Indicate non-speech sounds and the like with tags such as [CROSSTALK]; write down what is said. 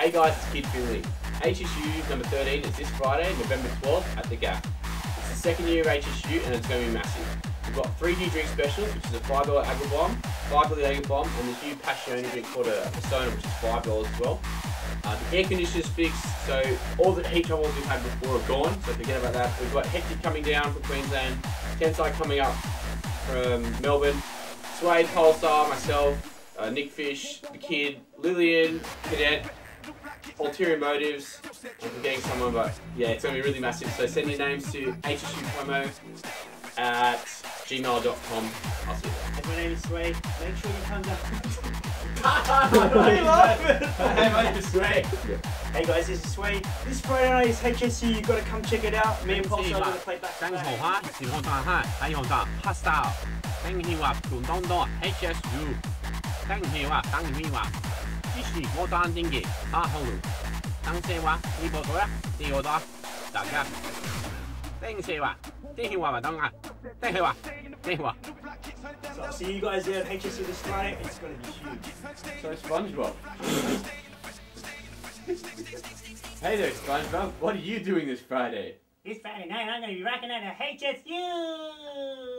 Hey guys, it's Kid Finley. HSU number 13 is this Friday, November 12th at the Gap. It's the second year of HSU and it's going to be massive. We've got three new drink specials, which is a $5 Agua Bomb, $5 Agua Bomb, and this new Passione drink called a Persona, which is $5 as well. Uh, the air conditioner's fixed, so all the heat troubles we've had before are gone, so forget about that. We've got Hektic coming down from Queensland, Tensai coming up from Melbourne, Suae, Pulsar, myself, uh, Nik Fish, the kid, Lillian, Cadet, ulterior motives for getting someone, but yeah, it's going to be really massive. So send your names to hsupromo at gmail.com. I'll see you there. And my name is Suae. Make sure you come down. I love it! hey, my name is Suae. Hey guys, this is Suae. This Friday night is HSC, you've got to come check it out. Me and Paul are going to play back. 三號蝦、四號大蝦、第二號大蝦 style，丁憲華、權當當 HSU，丁憲華、丁憲華。期话，支持我单天嘅黑号，等四话呢个队啊，呢个队啊，大家，星四话，天气话咪等啊，天气话，天气话。 So I'll see you guys there at HSU this Friday. It's gonna be huge. So SpongeBob. [LAUGHS] hey there, SpongeBob. What are you doing this Friday? This Friday night, I'm gonna be rocking out at HSU.